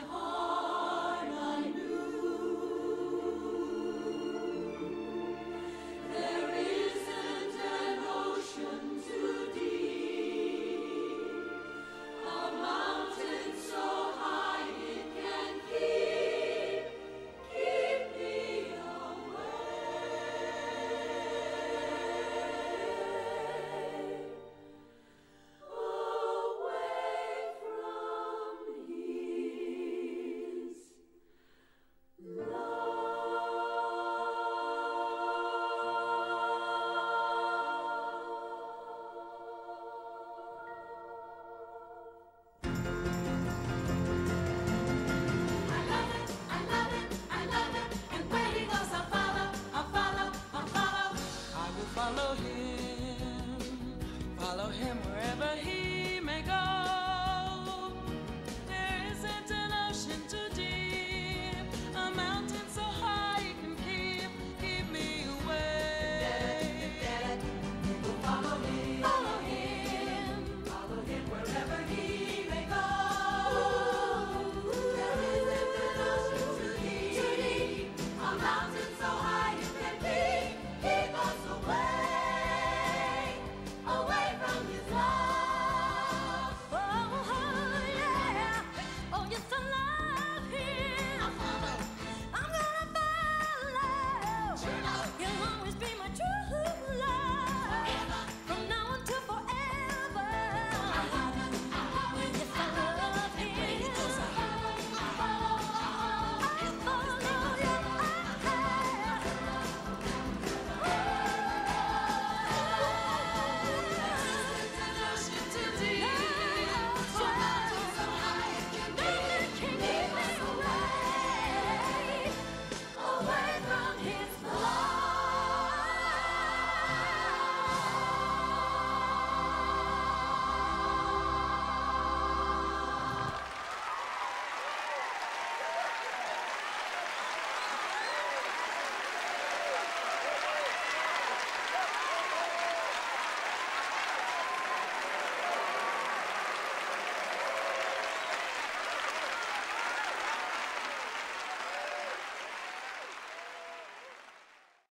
my home.